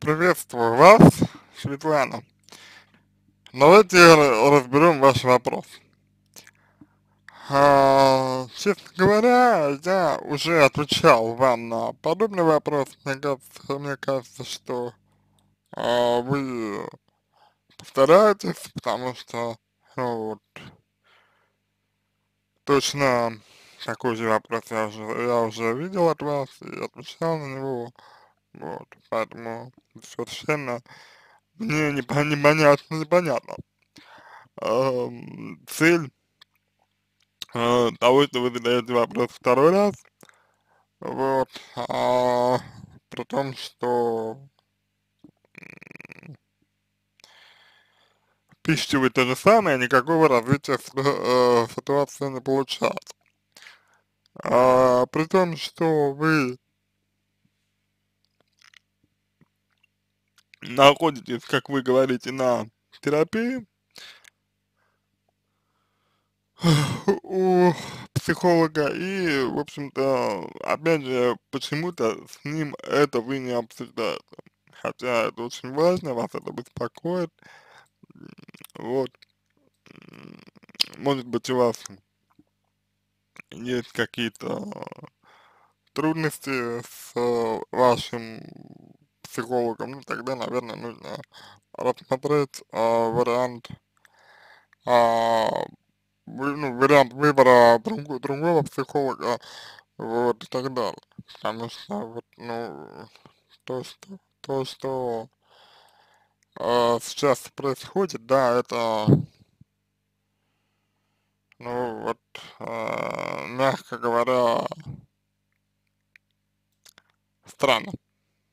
Приветствую вас, Светлана. Давайте разберем ваш вопрос. А, честно говоря, я уже отвечал вам на подобный вопрос. Мне кажется, мне кажется что а, вы повторяетесь, потому что, ну, вот, точно такой же вопрос я уже, я уже видел от вас и отвечал на него. Вот, поэтому совершенно мне непонятно, непонятно. Эм, цель э, того, что вы задаете вопрос второй раз, вот, а, при том, что пишите вы то же самое, никакого развития э, ситуации не получается. А, при том, что вы находитесь, как вы говорите, на терапии у психолога и, в общем-то, опять же, почему-то с ним это вы не обсуждаете. Хотя это очень важно, вас это беспокоит. Вот. Может быть, у вас есть какие-то трудности с вашим психологом, ну тогда, наверное, нужно рассмотреть а, вариант, а, ну, вариант выбора друг, другого психолога, вот, и так далее. Потому что, вот, ну, то, что, то, что а, сейчас происходит, да, это, ну, вот, а, мягко говоря, странно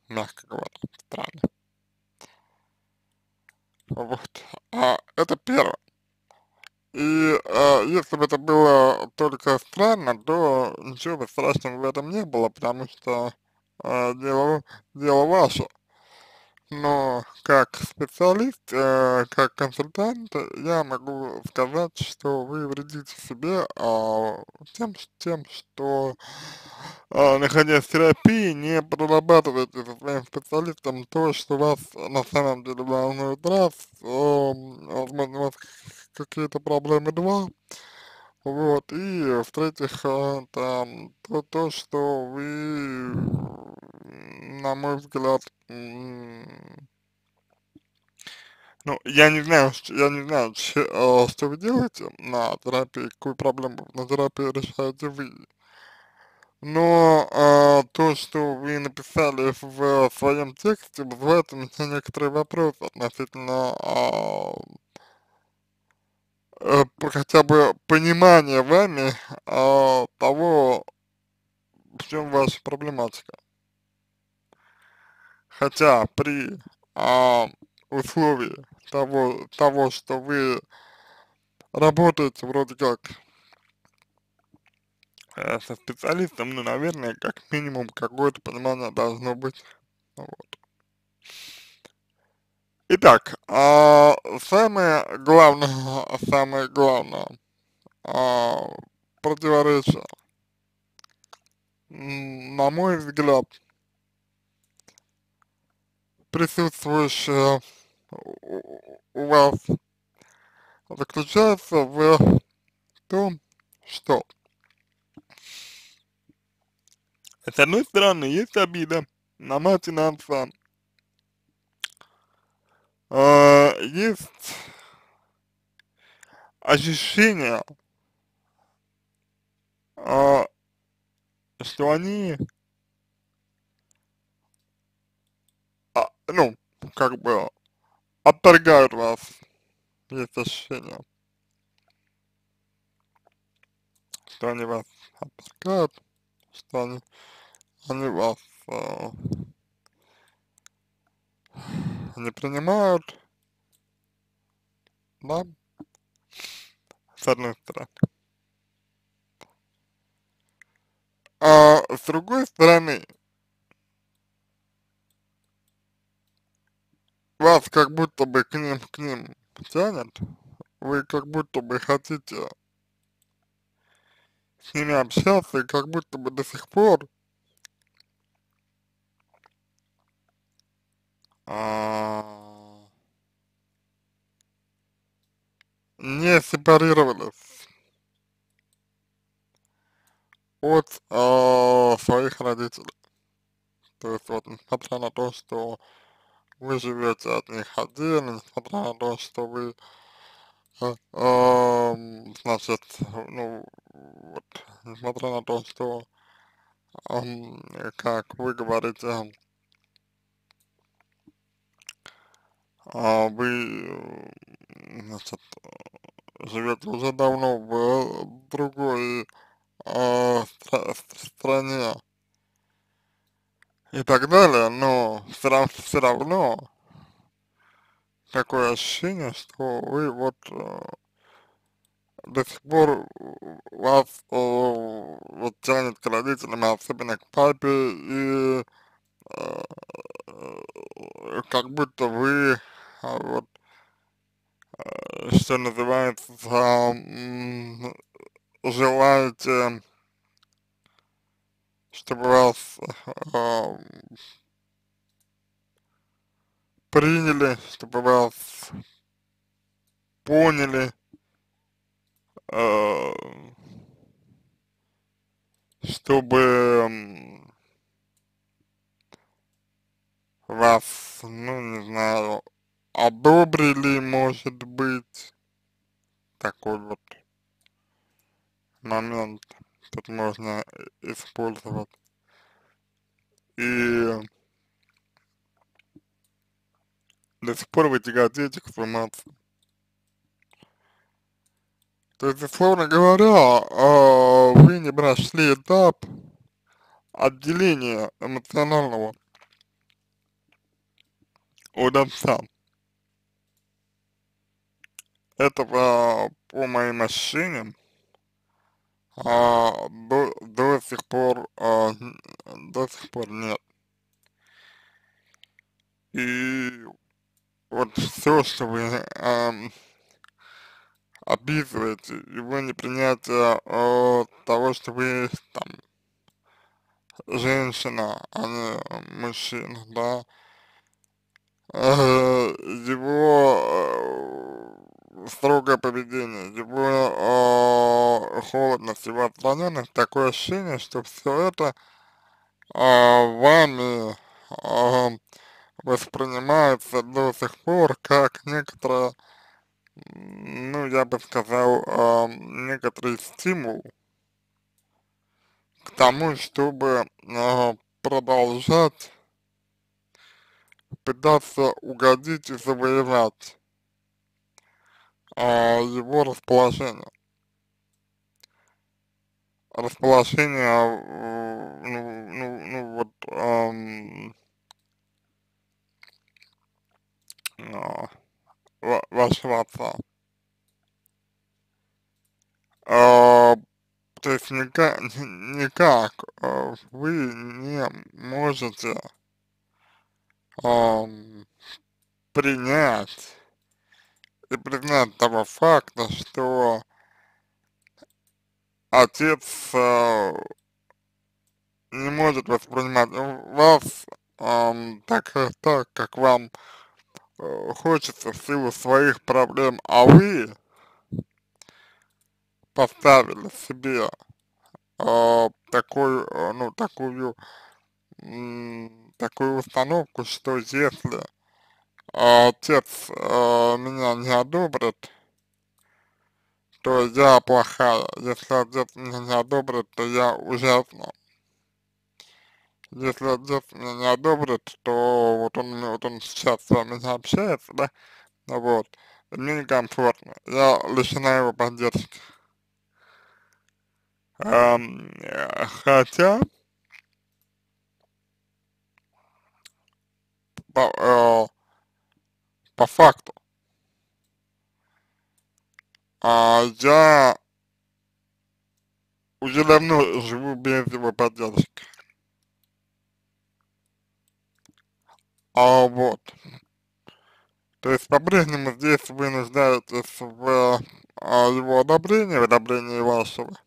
мягко говоря, странно. Вот. А, это первое. И а, если бы это было только странно, то ничего бы страшного в этом не было, потому что а, дело, дело ваше но как специалист, э, как консультант, я могу сказать, что вы вредите себе э, тем, тем, что э, находясь в терапии, не прорабатываете со своим специалистом то, что вас на самом деле волнует. Раз, э, возможно, у вас какие-то проблемы два, вот, и в-третьих, это то, то, что вы, на мой взгляд, ну, я не знаю, я не знаю, че, э, что вы делаете на терапии, какую проблему на терапии решаете вы. Но э, то, что вы написали в своем тексте, вызывает у меня некоторые вопросы относительно э, э, хотя бы понимания вами э, того, в чем ваша проблематика. Хотя при а, условии того, того, что вы работаете вроде как э, со специалистом, ну, наверное, как минимум какое-то понимание должно быть. Вот. Итак, а, самое главное, самое главное а, противоречие, на мой взгляд, присутствующее у вас заключается в том, что с одной стороны есть обида на мать и на отца, а, есть ощущение, а, что они ну, как бы отторгают вас, есть ощущение, что они вас отторгают, что они, они вас э, не принимают, да, с одной стороны. А с другой стороны, вас как будто бы к ним, к ним тянет, вы как будто бы хотите с ними общаться, и как будто бы до сих пор а, не сепарировались от а, своих родителей. То есть вот несмотря на то, что вы живете от них отдельно, несмотря на то, что вы э, э, значит, ну, вот, несмотря на то, что, э, как вы говорите, вы, значит, живете уже давно в другой э, стра стране и так далее, но все равно, все равно такое ощущение, что вы вот э, до сих пор вас э, вот тянет к родителям, особенно к папе, и э, как будто вы а, вот э, что называется, желаете, чтобы вас э, приняли, чтобы вас поняли, э, чтобы вас, ну, не знаю, одобрили, может быть, такой вот момент тут можно использовать. И до сих пор вы тяготеете к информации. То есть, условно говоря, э, вы не прошли этап отделения эмоционального отца. Этого, по моим ощущениям, а, до, до сих пор, а, до сих пор нет. И вот все, что вы а, описываете, его непринятие а, того, что вы там женщина, а не мужчина, да, э, его строгое поведение, его э, холодность, его отстраненность, такое ощущение, что все это э, вами э, воспринимается до сих пор как некоторое, ну, я бы сказал, э, некоторый стимул к тому, чтобы э, продолжать пытаться угодить и завоевать а, его расположение. Расположение, ну, ну, ну вот, эм, вашего отца. Э, то есть никак, никак вы не можете э, принять и признать того факта, что отец э, не может воспринимать. Вас э, так, так, как вам э, хочется в силу своих проблем, а вы поставили себе э, такую, э, ну, такую, э, такую установку, что если отец э, меня не одобрит, то я плохая. Если отец меня не одобрит, то я ужасна. Если отец меня не одобрит, то вот он, вот он сейчас с вами не общается, да, вот, мне некомфортно, я лишена его поддержки. Эм, хотя, по, э, по факту. А я уже давно живу без его поддержки. А вот. То есть по-прежнему здесь вы нуждаетесь в а, его одобрении, в одобрении вашего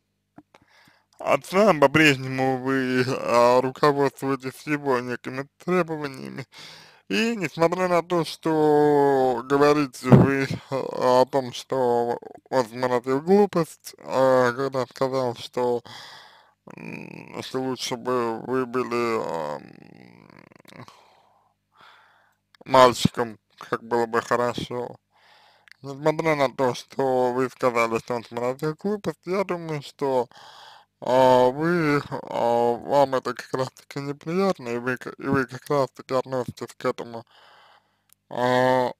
отца, по-прежнему вы а, руководствуетесь его некими требованиями, И несмотря на то, что говорите вы о том, что возможно глупость, э, когда сказал, что что лучше бы вы были мальчиком, как было бы хорошо. Несмотря на то, что вы сказали, что он сморозил глупость, я думаю, что а, вы, а, вам это как раз таки неприятно, и вы, и вы как раз таки относитесь к этому а,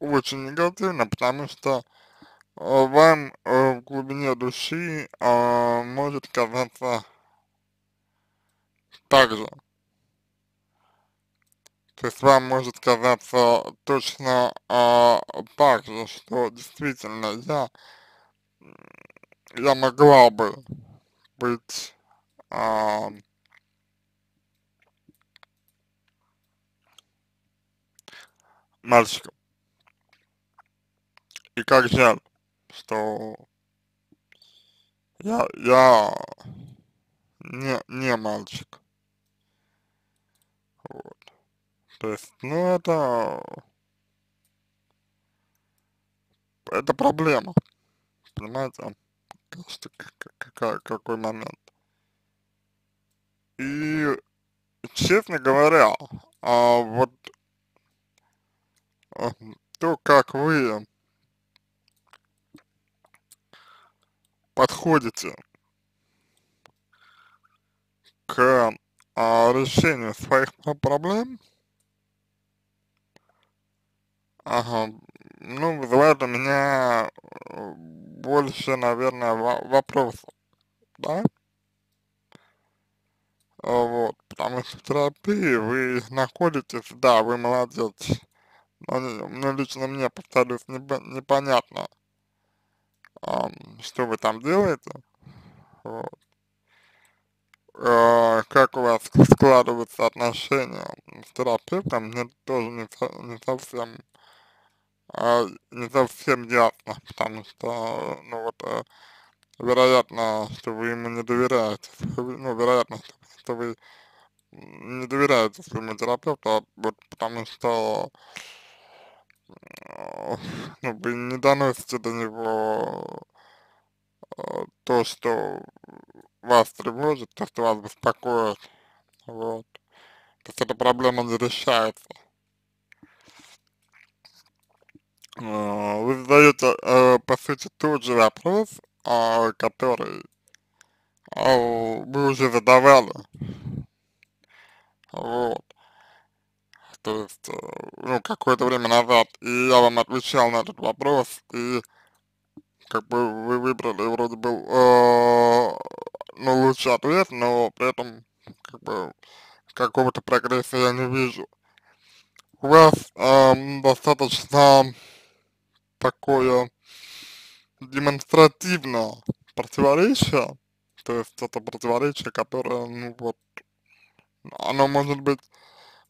очень негативно, потому что а, вам а, в глубине души а, может казаться так же. То есть вам может казаться точно а, так же, что действительно я, я могла бы быть а, мальчиком. И как жаль, что я, я не, не мальчик. Вот. То есть, ну это, это проблема, понимаете? Какой, какой момент. И, честно говоря, а, вот а, то, как вы подходите к а, решению своих проблем, ага, ну, вызывает у меня э, больше, наверное, вопросов, да? А, вот, потому что в терапии вы находитесь, да, вы молодец, но ну, лично мне, повторюсь, не, непонятно, что вы там делаете, вот. А, как у вас складываются отношения с терапевтом, мне тоже не, не совсем а, не совсем ясно, потому что, ну вот, э, вероятно, что вы ему не доверяете, ну, вероятно, что, что вы не доверяете своему терапевту, а вот потому что, э, ну, вы не доносите до него э, то, что вас тревожит, то, что вас беспокоит, вот. То есть эта проблема не решается. Вы задаете, э, по сути, тот же вопрос, э, который э, вы уже задавали. Вот. То есть, э, ну, какое-то время назад, и я вам отвечал на этот вопрос, и как бы вы выбрали вроде бы, э, ну, лучший ответ, но при этом, как бы, какого-то прогресса я не вижу. У вас э, достаточно такое демонстративно противоречие, то есть это противоречие, которое, ну вот, оно может быть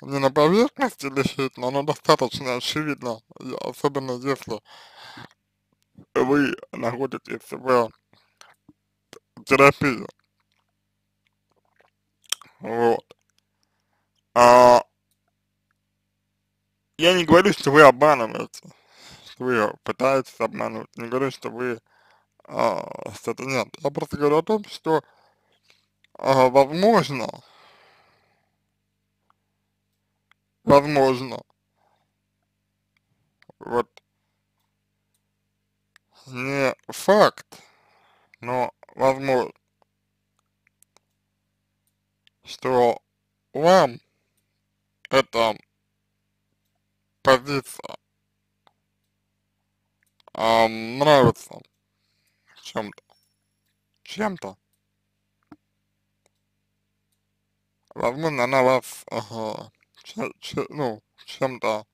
не на поверхности лежит, но оно достаточно очевидно, особенно если вы находитесь в терапии. Вот. А, я не говорю, что вы обманываете вы пытаетесь обманывать, не говорю, что вы а, что-то нет. Я просто говорю о том, что а, возможно, возможно, вот не факт, но возможно, что вам эта позиция а, нравится чем-то, чем-то. Возможно, она вас, ага, че, че, ну, чем-то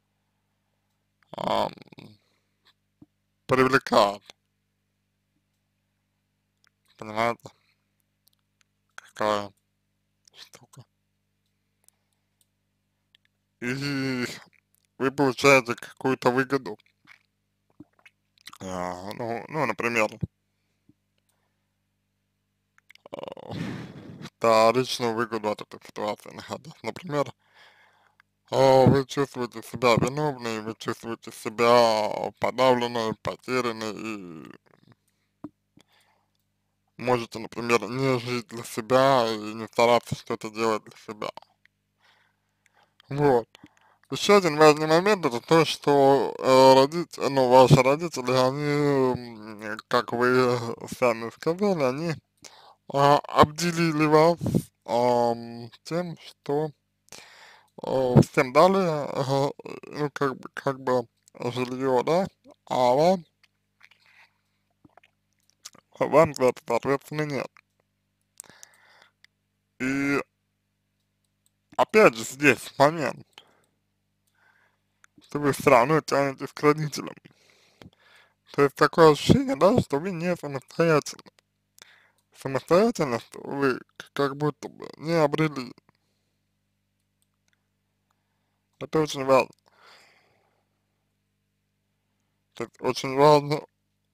а, привлекает. Понимаете? Какая штука. И вы получаете какую-то выгоду ну, ну, например, вторичную выгоду от этой ситуации находя. Например, а, вы чувствуете себя виновной, вы чувствуете себя подавленной, потерянной и можете, например, не жить для себя и не стараться что-то делать для себя. Вот. Еще один важный момент это то, что э, родители, ну, ваши родители, они, как вы сами сказали, они э, обделили вас э, тем, что э, всем дали, э, ну, как бы, как бы жилье, да, а вам, вам за это, соответственно, нет. И опять же здесь момент, что вы все равно тянетесь к родителям. То есть такое ощущение, да, что вы не самостоятельны. Самостоятельность вы как будто бы не обрели. Это очень важно. То есть очень важно,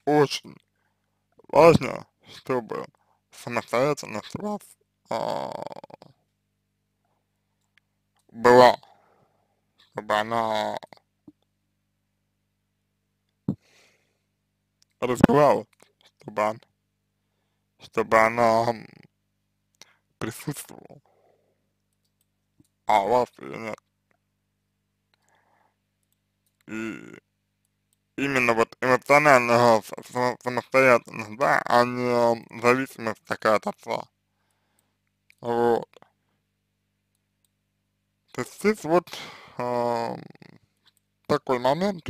очень важно, чтобы самостоятельность у вас а, была, чтобы она развивалась, чтобы она, чтобы она присутствовала, а у вас ее нет. И именно вот эмоциональная самостоятельность, да, а не зависимость такая от отца. Вот. То есть здесь вот э, такой момент,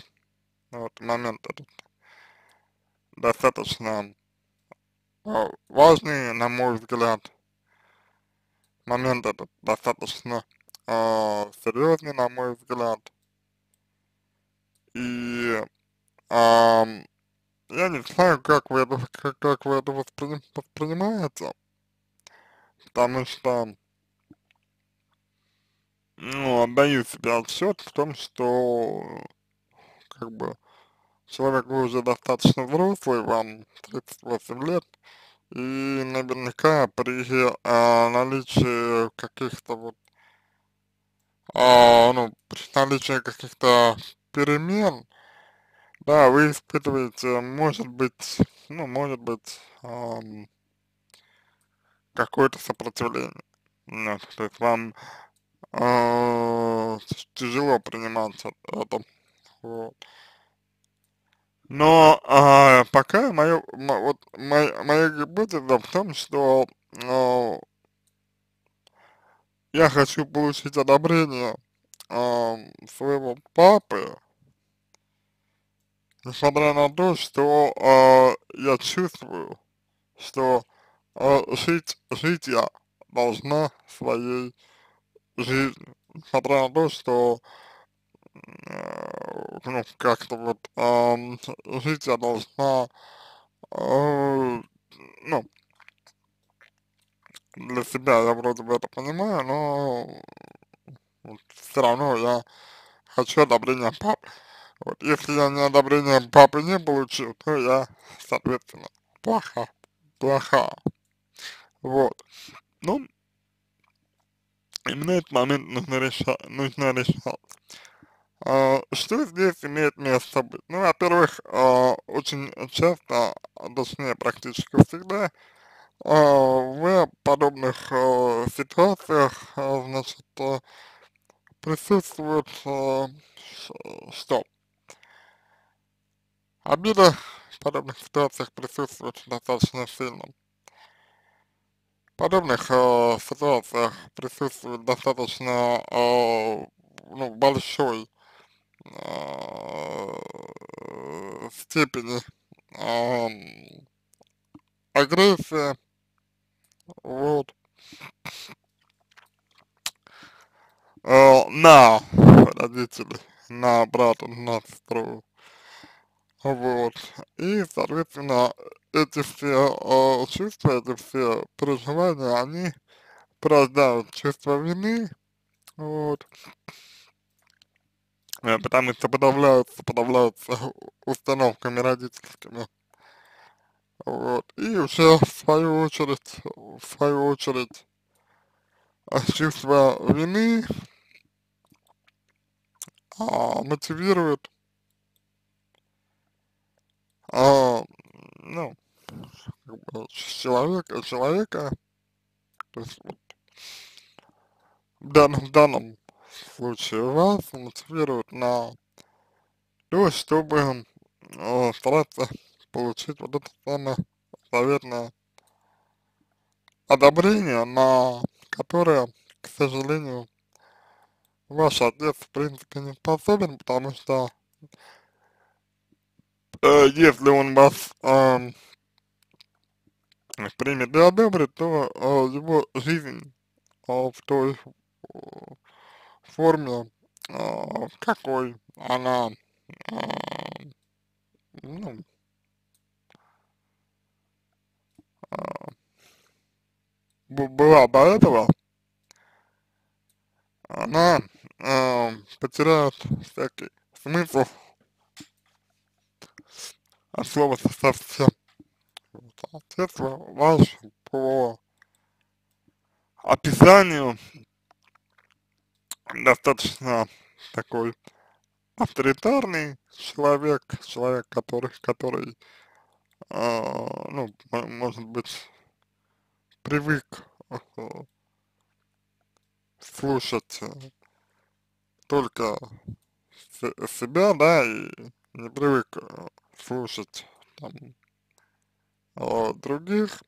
вот момент этот достаточно э, важный, на мой взгляд, момент этот достаточно э, серьезный, на мой взгляд, и э, я не знаю, как вы это, как, как вы это воспри, воспринимаете, потому что, ну, отдаю себе отчет в том, что, как бы, человек вы уже достаточно взрослый, вам 38 лет, и наверняка при а, наличии каких-то вот, а, ну, при наличии каких-то перемен, да, вы испытываете, может быть, ну, может быть, эм, какое-то сопротивление. Ну, то есть вам э, тяжело принимать это. Вот. Но э, пока мое, вот моя, моя гипотеза в том, что э, я хочу получить одобрение э, своего папы, несмотря на то, что э, я чувствую, что э, жить, жить я должна своей жизнью, несмотря на то, что ну, как-то вот э, жить я должна, э, ну, для себя я вроде бы это понимаю, но вот, все равно я хочу одобрения папы. Вот, если я не одобрение папы не получил, то я, соответственно, плоха, плоха. Вот. Ну, именно этот момент нужно решать, нужно решать. А, что здесь имеет место быть? Ну, во-первых, а, очень часто, точнее, практически всегда, а, в подобных а, ситуациях, а, значит, а, присутствует а, что? Обида в подобных ситуациях присутствует достаточно сильно. В подобных ситуациях присутствует достаточно ну, большой э, степени э, агрессии, вот, э, на родителей, на брата, на сестру, вот. И, соответственно, эти все э, чувства, эти все переживания, они порождают чувство вины, вот, потому что подавляются, подавляются установками родительскими, вот, и уже в свою очередь, в свою очередь, чувство вины а, мотивирует, а, ну, человека, человека, то есть вот в данном, в данном случае вас мотивирует на то, чтобы э, стараться получить вот это самое заветное одобрение, на которое, к сожалению, ваш отец в принципе не способен, потому что э, если он вас э, примет и одобрит, то э, его жизнь э, в той э, форме, э, какой она э, ну, э, была до этого, она э, потеряет всякий смысл от слова совсем. Отец ваш по описанию достаточно такой авторитарный человек, человек, который, который, э, ну, может быть, привык э, слушать э, только себя, да, и не привык э, слушать там других,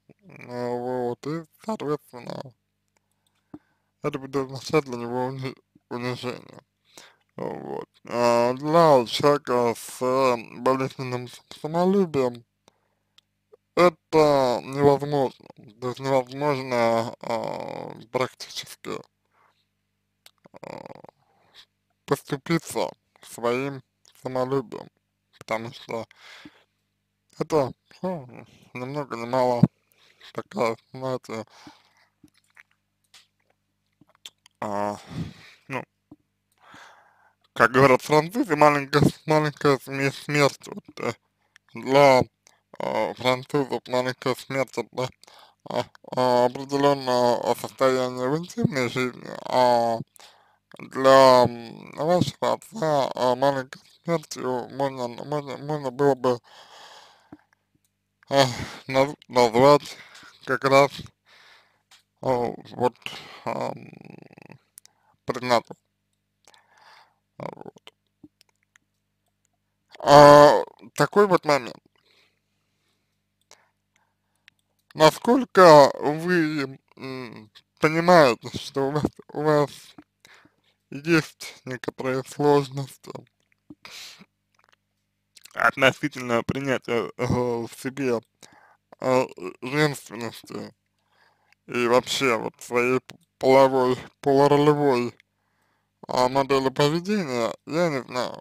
вот, и, соответственно, это будет означать для него унижение. Вот. А для человека с болезненным самолюбием это невозможно, то есть невозможно а, практически а, поступиться своим самолюбием, потому что это, ну, ни много ни мало такая, знаете, а, как говорят французы, маленькая, маленькая смерть вот, э, для э, французов, маленькая смерть это э, определенное состояние в интимной жизни, а для вашего отца э, маленькой смертью можно, можно, можно было бы э, наз, назвать как раз э, вот э, пренатал. Вот. А, такой вот момент. Насколько вы понимаете, что у вас, у вас есть некоторые сложности относительно принятия э, в себе э, женственности и вообще вот своей половой, полуролевой а, модели поведения, я не знаю.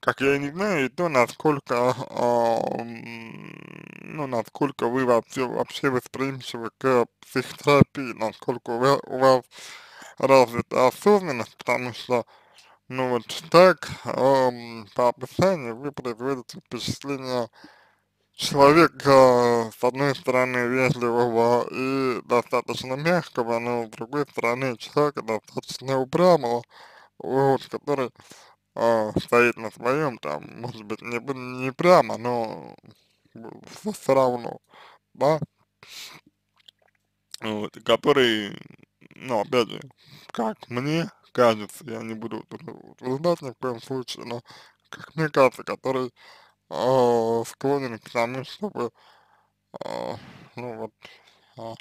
Как я не знаю и то, насколько, а, ну, насколько вы вообще, вообще восприимчивы к психотерапии, насколько вас, у вас развита осознанность, потому что, ну, вот так, эм, по описанию вы производите впечатление человека, с одной стороны, вежливого и достаточно мягкого, но с другой стороны, человека достаточно упрямого, вот, который э, стоит на своем, там, может быть, не, не прямо, но все равно, да, вот, который, ну, опять же, как мне кажется, я не буду утверждать ни в коем случае, но, как мне кажется, который э, склонен к тому, чтобы, э, ну вот, э,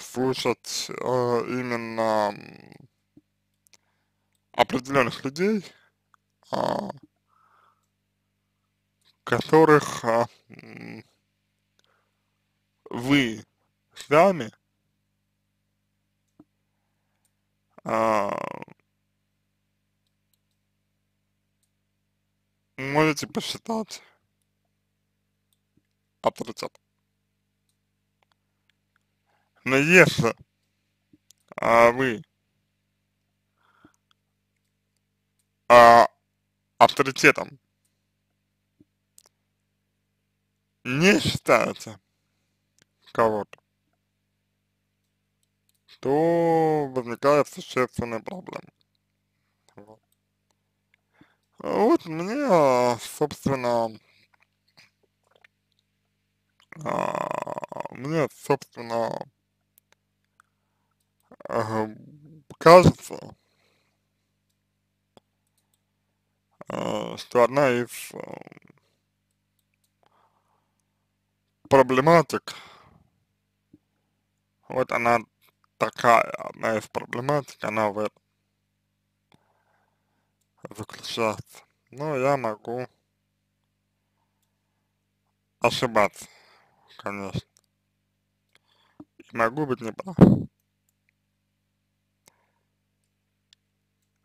слушать именно определенных людей, которых вы сами э, можете посчитать авторитет. Но если а, вы а, авторитетом не считаете кого-то, то возникает существенная проблема. Вот. мне, собственно, а, мне, собственно, а, кажется, а, что одна из а, проблематик, вот она такая, одна из проблематик, она в этом заключается. Но я могу ошибаться, конечно. И могу быть неправ.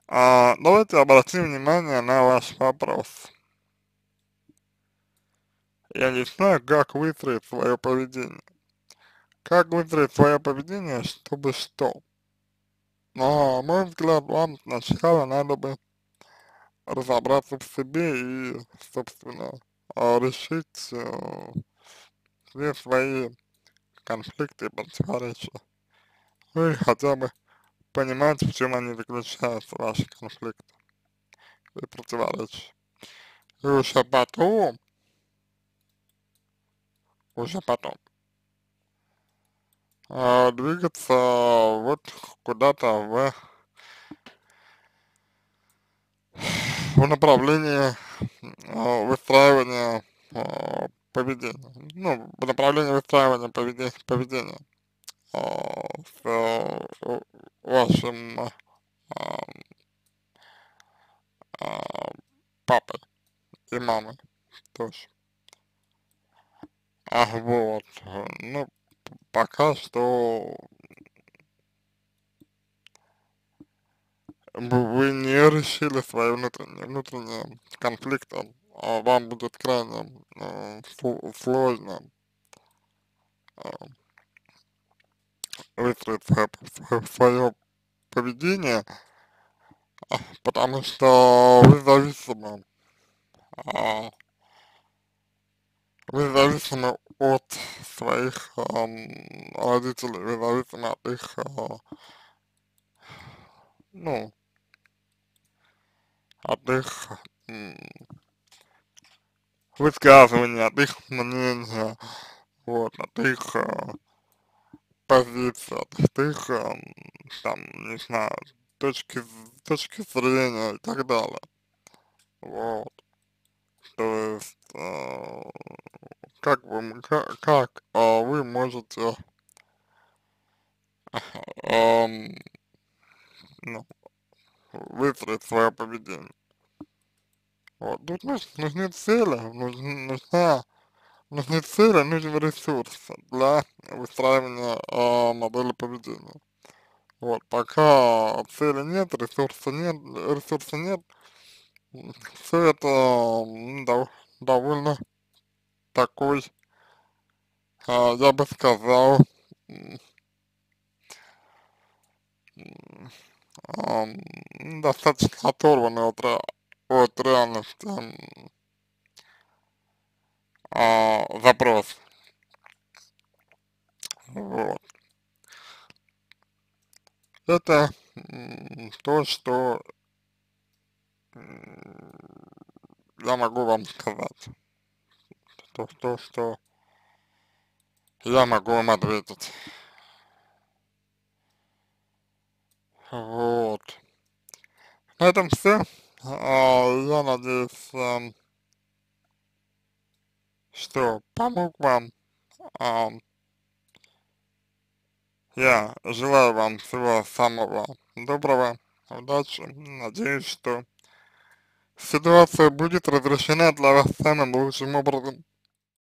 А, давайте обратим внимание на ваш вопрос. Я не знаю, как выстроить свое поведение. Как выстроить свое поведение, чтобы что? Но, на мой взгляд, вам сначала надо бы разобраться в себе и, собственно, а, решить э, все свои конфликты и противоречия. Ну и хотя бы понимать, в чем они заключаются, ваши конфликты и противоречия. И уже потом, уже потом, э, двигаться вот куда-то в в направлении э, выстраивания э, поведения, ну, в направлении выстраивания поведения, поведения э, с вашим папой и мамой тоже. А вот, ну, пока что вы не решили свои внутренние, внутренние конфликты, а вам будет крайне э, сложно э, выстроить свое, свое, поведение, а, потому что вы зависимы, а, вы зависимы от своих э, родителей, вы зависимы от их, э, ну, от их высказывания, от их мнения, вот, от их э, позиции, от их, э, там, не знаю, точки, точки зрения и так далее. Вот. То есть, э, как вы, как, как э, вы можете э, ну, выстроить свое поведение. Вот, тут нужны цели, нужна, нужны цели, нужен ресурс для выстраивания э, модели поведения. Вот, пока цели нет, ресурса нет, ресурса нет, все это дов, довольно такой, э, я бы сказал, достаточно оторваны от, от реальности а, запрос. Вот. Это то, что я могу вам сказать. То, то что я могу вам ответить. Вот. На этом все. А, я надеюсь, а, что помог вам. А, я желаю вам всего самого доброго, удачи. Надеюсь, что ситуация будет разрешена для вас самым лучшим образом.